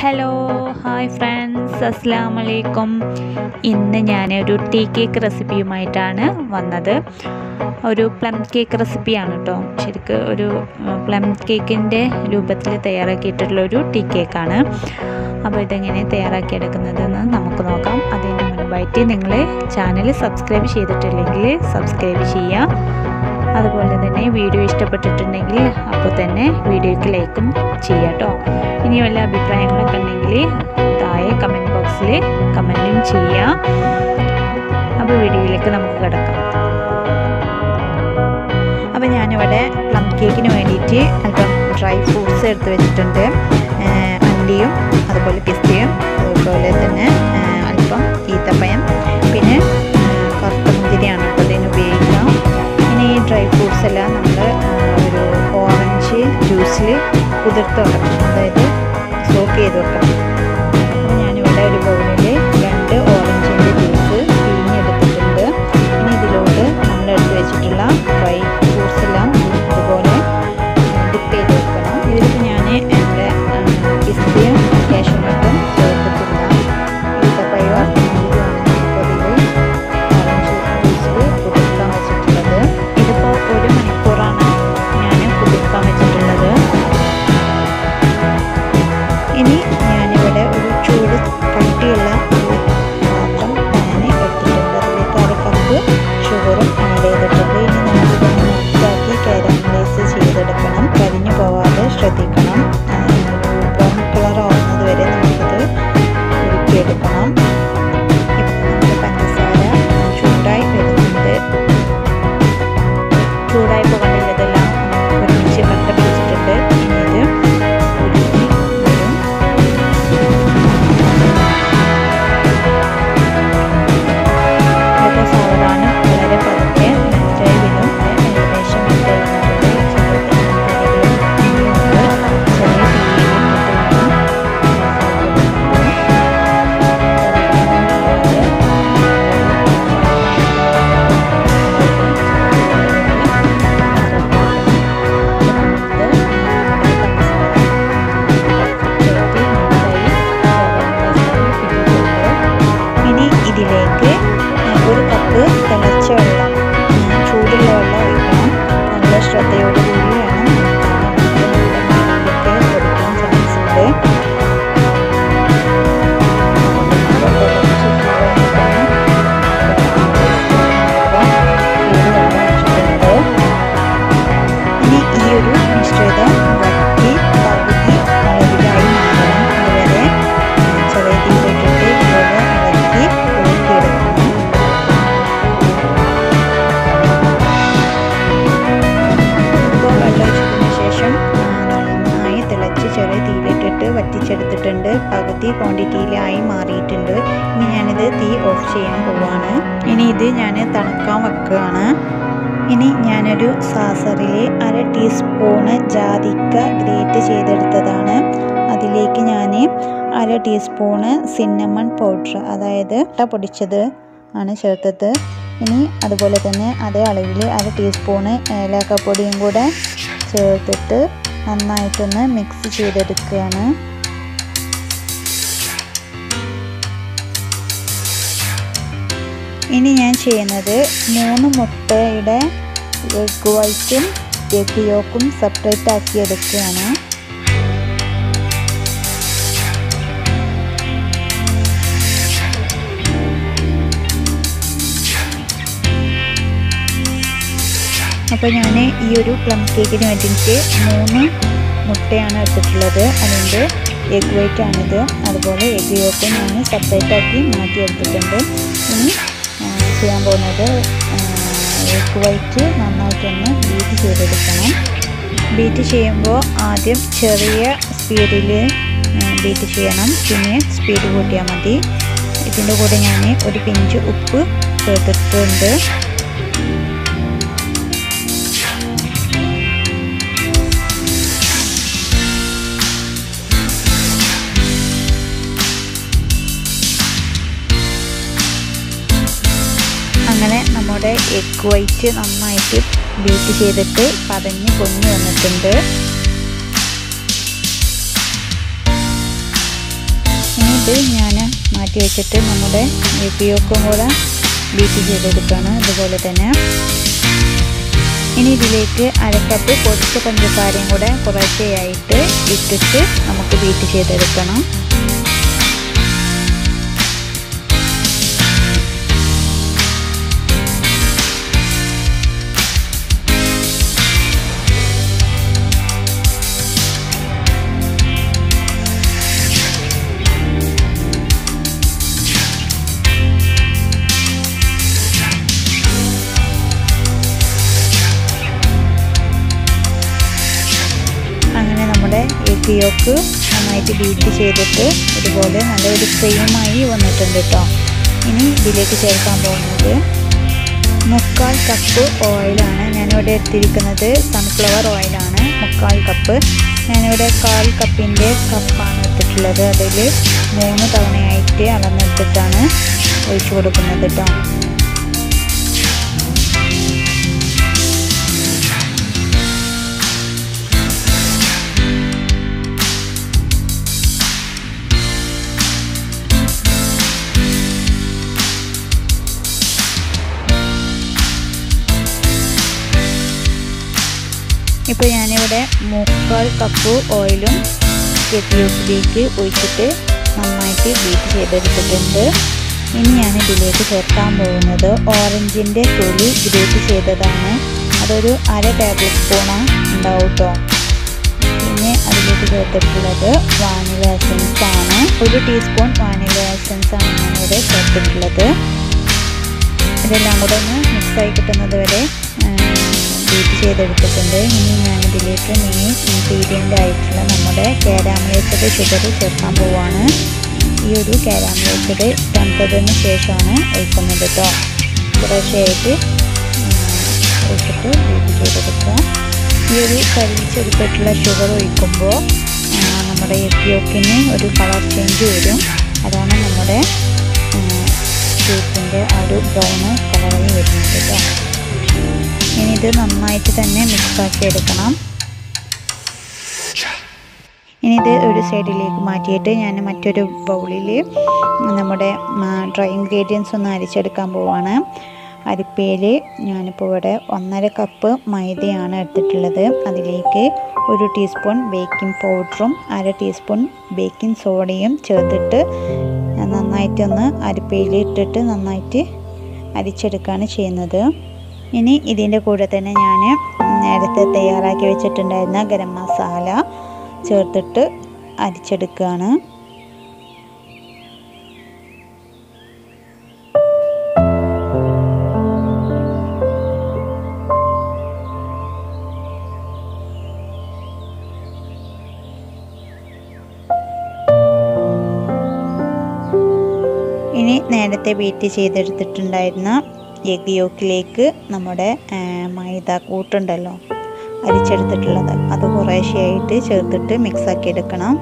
Hello hi friends അസ്സാം വലൈക്കും ഇന്ന് ഒരു ടീ കേക്ക് റെസിപ്പിയുമായിട്ടാണ് വന്നത്. ഒരു പ്ലം കേക്ക് റെസിപ്പിയാണ് കേട്ടോ ശരിക്കും ഒരു പ്ലം കേക്കിന്റെ രൂപത്തിൽ തയ്യാറാക്കിയിട്ടുള്ള ഒരു ടീ കേക്കാണ് അപ്പോൾ ഇതെങ്ങനെ തയ്യാറാക്കിയെടുക്കുന്നതെന്ന് നമുക്ക് നോക്കാം. അതിന് മുൻപായിട്ട് നിങ്ങൾ ചാനൽ സബ്സ്ക്രൈബ് ചെയ്തിട്ടില്ലെങ്കിൽ സബ്സ്ക്രൈബ് ചെയ്യുക. അതുപോലെ തന്നെ വീഡിയോ ഇഷ്ടപ്പെട്ടിട്ടുണ്ടെങ്കിൽ അപ്പോൾ തന്നെ വീഡിയോയ്ക്ക് ലൈക്കും ചെയ്യാം കേട്ടോ. ഇനി വല്ല അഭിപ്രായങ്ങളൊക്കെ ഉണ്ടെങ്കിൽ താഴെ കമന്റ് ബോക്സിൽ കമന്റും ചെയ്യാം അപ്പോൾ വീഡിയോയിലേക്ക് നമുക്ക് കിടക്കാം. അപ്പോൾ ഞാനിവിടെ പ്ലം കേക്കിന് വേണ്ടിയിട്ട് അല്പം ഡ്രൈ ഫ്രൂട്ട്സ് എടുത്ത് വെച്ചിട്ടുണ്ട്. അണ്ടിയും അതുപോലെ പിസ്തയും അതുപോലെ തന്നെ उधर तो വറ്റിച്ചെടുത്തിട്ടുണ്ട്. പകുതി ക്വാണ്ടിറ്റിയിലായി മാറിയിട്ടുണ്ട്. ഇനി ഞാനിത് തീ ഓഫ് ചെയ്യാൻ പോവാണ്. ഇനി ഇത് ഞാൻ തണുക്കാൻ വെക്കുകയാണ്. ഇനി ഞാനൊരു സാസറിൽ അര ടീസ്പൂണ് ജാതിക്ക ഗ്രേറ്റ് ചെയ്തെടുത്തതാണ്. അതിലേക്ക് ഞാൻ അര ടീസ്പൂണ് സിന്നമൺ പൗഡർ അതായത് ഇട്ട പൊടിച്ചത് ആണ് ചേർത്തത്. ഇനി അതുപോലെ തന്നെ അതേ അളവിൽ അര ടീസ്പൂണ് ഏലക്കപ്പൊടിയും കൂടെ ചേർത്തിട്ട് നന്നായിട്ടൊന്ന് മിക്സ് ചെയ്തെടുക്കുകയാണ്. ഇനി ഞാൻ ചെയ്യുന്നത് മൂന്ന് മുട്ടയുടെ എഗ് വൈറ്റും എഗ് യോക്കും സെപ്പറേറ്റ് ആക്കി എടുക്കുകയാണ്. അപ്പോൾ ഞാൻ ഈ ഒരു പ്ലം കേക്കിന് വേണ്ടിയിട്ട് മൂന്ന് മുട്ടയാണ് എടുത്തിട്ടുള്ളത്. അതിന്റെ എഗ് വൈറ്റ് ആണിത്. അതുപോലെ എഗ് യോക്ക് ഞാൻ സെപ്പറേറ്റ് ആക്കി മാറ്റി മാറ്റിയെടുത്തിട്ടുണ്ട് ഇനി ചെയ്യാൻ പോകുന്നത് എഗ് വൈറ്റ് നന്നായിട്ടൊന്ന് ബീറ്റ് ചെയ്തെടുക്കണം. ബീറ്റ് ചെയ്യുമ്പോൾ ആദ്യം ചെറിയ സ്പീഡിൽ ബീറ്റ് ചെയ്യണം. പിന്നെ സ്പീഡ് കൂട്ടിയാൽ മതി. ഇതിന്റെ കൂടെ ഞാൻ ഒരു പിഞ്ച് ഉപ്പ് ചേർത്തിട്ടുണ്ട്. അങ്ങനെ നമ്മുടെ എഗ് വൈറ്റ് നന്നായിട്ട് ബീറ്റ് ചെയ്തിട്ട് പതഞ്ഞ് പൊങ്ങി വന്നിട്ടുണ്ട്. ഇത് ഞാൻ മാറ്റി വെച്ചിട്ട് നമ്മുടെ എപ്പിയൊക്കും കൂടെ ബീറ്റ് ചെയ്തെടുക്കുകയാണ് അതുപോലെ തന്നെ. ഇനി ഇതിലേക്ക് അരക്കപ്പ് പൊടിച്ച പഞ്ചസാരയും കൂടെ കുറേശ്ശെയായിട്ട് ഇട്ടിട്ട് നമുക്ക് ബീറ്റ് ചെയ്തെടുക്കണം. എപ്പിയോക്ക് നന്നായിട്ട് ബീറ്റ് ചെയ്തിട്ട് ഇതുപോലെ നല്ലൊരു ക്രീമായി വന്നിട്ടുണ്ട് കേട്ടോ ഇനി ഇതിലേക്ക് ചേർക്കാൻ പോകുന്നത് മുക്കാൽ കപ്പ് ഓയിലാണ് ഞാനിവിടെ എടുത്തിരിക്കുന്നത് സൺഫ്ലവർ ഓയിലാണ് മുക്കാൽ കപ്പ് ഞാനിവിടെ കാൽ കപ്പിന്റെ കപ്പാണ് എടുത്തിട്ടുള്ളത്. അതിൽ മൂന്ന് തവണയായിട്ട് അളന്നെടുത്തിട്ടാണ് ഒഴിച്ചു കൊടുക്കുന്നത് കേട്ടോ ഇപ്പോൾ ഞാനിവിടെ മുക്കാൽ കപ്പ് ഓയിലും കെറ്റിലേക്ക് ഒഴിച്ചിട്ട് നന്നായിട്ട് ബീറ്റ് ചെയ്തെടുത്തിട്ടുണ്ട്. ഇനി ഞാൻ ഇതിലേക്ക് ചേർക്കാൻ പോകുന്നത് ഓറഞ്ചിന്റെ തൊലി ഗ്രേറ്റ് ചെയ്തതാണ്. അതൊരു അര ടേബിൾ സ്പൂണ് ഉണ്ടാവും കേട്ടോ പിന്നെ അതിലേക്ക് ചേർത്തിട്ടുള്ളത് വാനില എസൻസ് ആണ്. ഒരു ടീസ്പൂൺ വാനില എസൻസ് ആണ് ഞാനിവിടെ ചേർത്തിട്ടുള്ളത്. ഇതെല്ലാം കൂടെ ഒന്ന് മിക്സായി കിട്ടുന്നത് വരെ ചെയ്തെടുത്തിട്ടുണ്ട്. ഇനി ഞാനിതിലേക്ക് മെയിൻ ഇൻഗ്രീഡിയന്റ് ആയിട്ടുള്ള നമ്മുടെ കാരാമലൈസ്ഡ് ഷുഗർ ചേർക്കാൻ പോവാണ്. ഈ ഒരു കാരാമലൈസ്ഡ് തണുത്തതിന് ശേഷമാണ് ഒഴിക്കുന്നത് കേട്ടോ കുറേശ്ശെയായിട്ട് ഒഴിച്ചിട്ട് ബീറ്റ് ഈ ഒരു കരിച്ചെടുത്തിട്ടുള്ള ഷുഗർ ഒഴിക്കുമ്പോൾ നമ്മുടെ എപ്പിയോക്കിന് ഒരു കളർ ചേഞ്ച് വരും. അതാണ് നമ്മുടെ കേക്കിന്റെ ആ ഒരു ബ്രൗണ് കളറിൽ വരുന്നത് കേട്ടോ ഇനി ഇത് നന്നായിട്ട് തന്നെ മിക്സാക്കി എടുക്കണം. ഇനി ഇത് ഒരു സൈഡിലേക്ക് മാറ്റിയിട്ട് ഞാൻ മറ്റൊരു ബൗളിൽ നമ്മുടെ ഡ്രൈ ഇൻഗ്രീഡിയൻസ് ഒന്ന് അരിച്ചെടുക്കാൻ പോവാണ്. അരിപ്പയിൽ ഞാനിപ്പോൾ ഇവിടെ ഒന്നര കപ്പ് മൈദയാണ് എടുത്തിട്ടുള്ളത്. അതിലേക്ക് ഒരു ടീസ്പൂൺ ബേക്കിംഗ് പൗഡറും അര ടീസ്പൂൺ ബേക്കിംഗ് സോഡയും ചേർത്തിട്ട് നന്നായിട്ടൊന്ന് അരിപ്പയിൽ ഇട്ടിട്ട് നന്നായിട്ട് അരിച്ചെടുക്കുകയാണ് ചെയ്യുന്നത്. ഇനി ഇതിന്റെ കൂടെ തന്നെ ഞാൻ നേരത്തെ തയ്യാറാക്കി വെച്ചിട്ടുണ്ടായിരുന്ന ഗരം മസാല ചേർത്തിട്ട് അരിച്ചെടുക്കുകയാണ്. ഇനി നേരത്തെ ബീറ്റ് ചെയ്തെടുത്തിട്ടുണ്ടായിരുന്ന എഗ് യോക്കിലേക്ക് നമ്മുടെ മൈദ കൂട്ടുണ്ടല്ലോ അരിച്ചെടുത്തിട്ടുള്ളത്. അത് കുറേശ്ശെയായിട്ട് ചേർത്തിട്ട് മിക്സാക്കി എടുക്കണം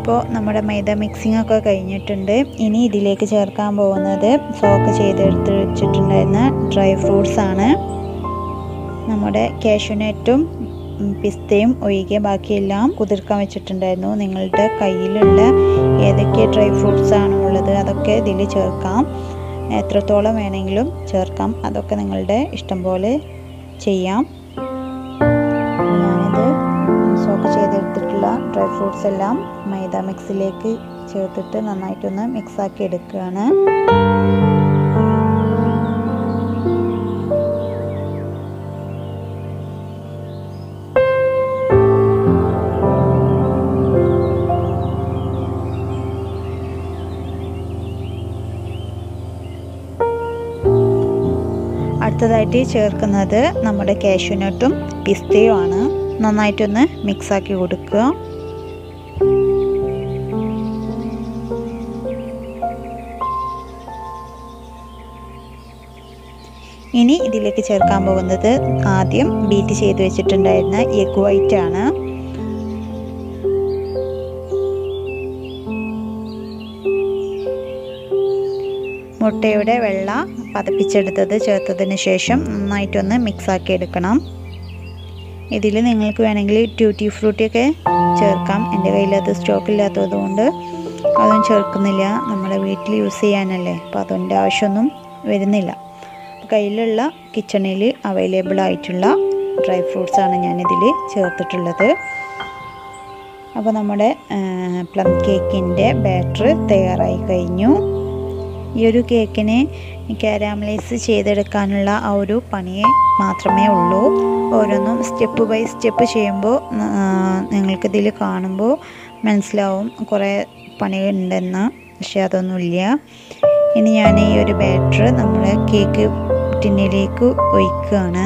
ഇപ്പോൾ നമ്മുടെ മൈദ മിക്സിംഗ് ഒക്കെ കഴിഞ്ഞിട്ടുണ്ട്. ഇനി ഇതിലേക്ക് ചേർക്കാൻ പോകുന്നത് സോക്ക് ചെയ്തെടുത്ത് വെച്ചിട്ടുണ്ടായിരുന്ന ഡ്രൈ ഫ്രൂട്ട്സ് ആണ്. നമ്മുടെ കാഷ്യൂനട്ടും പിസ്തയും ഒഴികെ ബാക്കിയെല്ലാം കുതിർക്കാൻ വെച്ചിട്ടുണ്ടായിരുന്നു. നിങ്ങളുടെ കയ്യിലുള്ള ഏതൊക്കെ ഡ്രൈ ഫ്രൂട്ട്സ് ആണ് ഉള്ളത് അതൊക്കെ ഇതിൽ ചേർക്കാം. എത്രത്തോളം വേണമെങ്കിലും ചേർക്കാം. അതൊക്കെ നിങ്ങളുടെ ഇഷ്ടം പോലെ ചെയ്യാം. ഡ്രൈ ഫ്രൂട്ട്സ് എല്ലാം മൈദ മിക്സിലേക്ക് ചേർത്തിട്ട് നന്നായിട്ടൊന്ന് മിക്സാക്കി എടുക്കുകയാണ്. അടുത്തതായിട്ട് ചേർക്കുന്നത് നമ്മുടെ കാഷ്യൂനട്ടും പിസ്തയും ആണ്. നന്നായിട്ടൊന്ന് മിക്സാക്കി കൊടുക്കുക. ഇനി ഇതിലേക്ക് ചേർക്കാൻ പോകുന്നത് ആദ്യം ബീറ്റ് ചെയ്ത് വെച്ചിട്ടുണ്ടായിരുന്ന എഗ് വൈറ്റ് ആണ്. മുട്ടയുടെ വെള്ള പതപ്പിച്ചെടുത്തത് ചേർത്തതിന് ശേഷം നന്നായിട്ടൊന്ന് മിക്സാക്കി എടുക്കണം. ഇതിൽ നിങ്ങൾക്ക് വേണമെങ്കിൽ ട്യൂട്ടി ഫ്രൂട്ടിയൊക്കെ ചേർക്കാം. എന്റെ കയ്യിൽ അത് സ്റ്റോക്ക് കൊണ്ട് അതൊന്നും ചേർക്കുന്നില്ല. നമ്മുടെ വീട്ടിൽ യൂസ് ചെയ്യാനല്ലേ. അപ്പോൾ അതിന്റെ ആവശ്യമൊന്നും വരുന്നില്ല. കയ്യിലുള്ള കിച്ചണിൽ അവൈലബിൾ ആയിട്ടുള്ള ഡ്രൈ ഫ്രൂട്ട്സാണ് ഞാനിതിൽ ചേർത്തിട്ടുള്ളത്. അപ്പോൾ നമ്മുടെ പ്ലം കേക്കിന്റെ ബാറ്റർ തയ്യാറായി കഴിഞ്ഞു. ഈ ഒരു കേക്കിനെ കാരാമലൈസ് ചെയ്തെടുക്കാനുള്ള ആ ഒരു പണിയെ മാത്രമേ ഉള്ളൂ. ഓരോന്നും സ്റ്റെപ്പ് ബൈ സ്റ്റെപ്പ് ചെയ്യുമ്പോൾ നിങ്ങൾക്കിതിൽ കാണുമ്പോൾ മനസ്സിലാവും കുറേ പണിയുണ്ടെന്ന്. പക്ഷേ അതൊന്നുമില്ല. ഇനി ഞാൻ ഈ ഒരു ബാറ്റർ നമ്മുടെ കേക്ക് ടിന്നിലേക്ക് ഒഴിക്കുകയാണ്.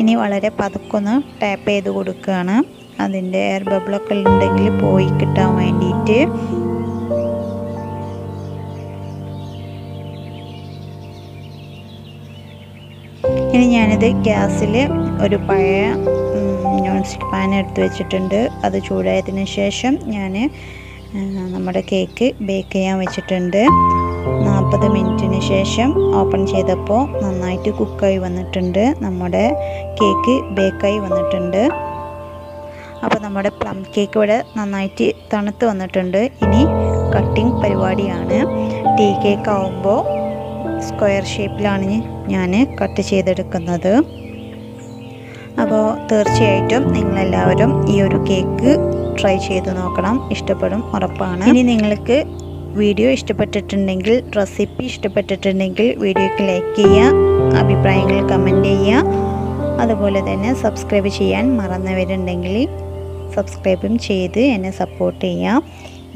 ഇനി വളരെ പതുക്കൊന്ന് ടാപ്പ് ചെയ്ത് കൊടുക്കുകയാണ്. അതിന്റെ എയർ ബബിളൊക്കെ ഉണ്ടെങ്കിൽ പോയി കിട്ടാൻ വേണ്ടിയിട്ട്. ഇനി ഞാനിത് ഗ്യാസിൽ ഒരു പഴയ നോൺ സ്റ്റിക്ക് പാൻ എടുത്ത് വെച്ചിട്ടുണ്ട്. അത് ചൂടായതിന് ശേഷം ഞാൻ നമ്മുടെ കേക്ക് ബേക്ക് ചെയ്യാൻ വെച്ചിട്ടുണ്ട്. നാൽപ്പത് മിനിറ്റിന് ശേഷം ഓപ്പൺ ചെയ്തപ്പോൾ നന്നായിട്ട് കുക്കായി വന്നിട്ടുണ്ട്. നമ്മുടെ കേക്ക് ബേക്കായി വന്നിട്ടുണ്ട്. അപ്പോൾ നമ്മുടെ പ്ലം കേക്ക് ഇവിടെ നന്നായിട്ട് തണുത്ത് വന്നിട്ടുണ്ട്. ഇനി കട്ടിംഗ് പരിപാടിയാണ്. ടീ കേക്ക് ആവുമ്പോൾ സ്ക്വയർ ഷേപ്പിലാണ് ഞാൻ കട്ട് ചെയ്തെടുക്കുന്നത്. അപ്പോൾ തീർച്ചയായിട്ടും നിങ്ങളെല്ലാവരും ഈ ഒരു കേക്ക് ട്രൈ ചെയ്ത് നോക്കണം. ഇഷ്ടപ്പെടും ഉറപ്പാണ്. ഇനി നിങ്ങൾക്ക് വീഡിയോ ഇഷ്ടപ്പെട്ടിട്ടുണ്ടെങ്കിൽ റെസിപ്പി ഇഷ്ടപ്പെട്ടിട്ടുണ്ടെങ്കിൽ വീഡിയോയ്ക്ക് ലൈക്ക് ചെയ്യുക അഭിപ്രായങ്ങൾ കമന്റ് ചെയ്യുക. അതുപോലെ തന്നെ സബ്സ്ക്രൈബ് ചെയ്യാൻ മറന്നവരുണ്ടെങ്കിൽ സബ്സ്ക്രൈബും ചെയ്ത് എന്നെ സപ്പോർട്ട് ചെയ്യാം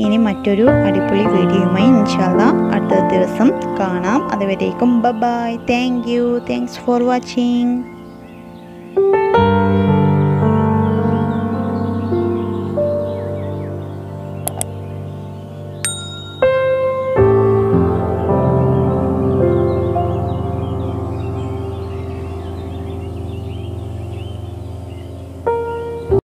ഇനി മറ്റൊരു അടിപൊളി വീഡിയോയുമായി ഇൻഷാല്ല അടുത്ത ദിവസം കാണാം. അതുവരേക്കും bye thank you. Thanks for watching.